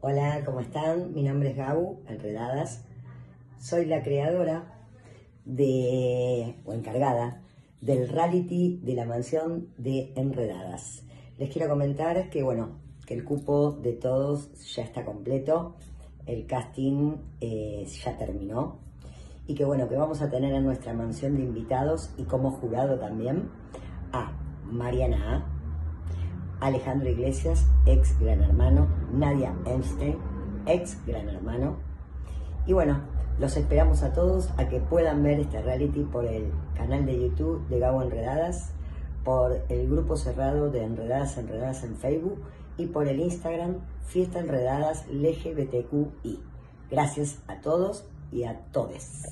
Hola, ¿cómo están? Mi nombre es Gau, Enredadas. Soy la creadora de, o encargada del reality de la mansión de Enredadas. Les quiero comentar que, bueno, que el cupo de todos ya está completo, el casting eh, ya terminó y que, bueno, que vamos a tener en nuestra mansión de invitados y como jurado también a Mariana A., Alejandro Iglesias, ex gran hermano, Nadia Einstein, ex gran hermano. Y bueno, los esperamos a todos a que puedan ver este reality por el canal de YouTube de Gabo Enredadas, por el grupo cerrado de Enredadas Enredadas en Facebook y por el Instagram Fiesta Enredadas LGBTQI. Gracias a todos y a todes.